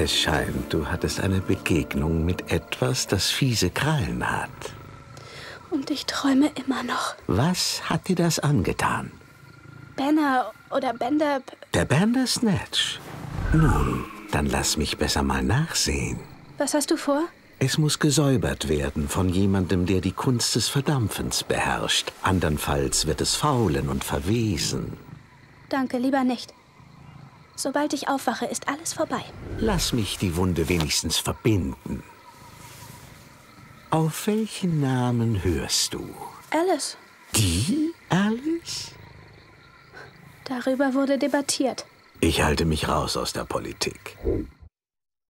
Es scheint, du hattest eine Begegnung mit etwas, das fiese Krallen hat. Und ich träume immer noch. Was hat dir das angetan? Banner oder Bender. Der Bandersnatch. Nun, dann lass mich besser mal nachsehen. Was hast du vor? Es muss gesäubert werden von jemandem, der die Kunst des Verdampfens beherrscht. Andernfalls wird es faulen und verwesen. Danke, lieber nicht. Sobald ich aufwache, ist alles vorbei. Lass mich die Wunde wenigstens verbinden. Auf welchen Namen hörst du? Alice, Die Alice? darüber wurde debattiert. Ich halte mich raus aus der Politik.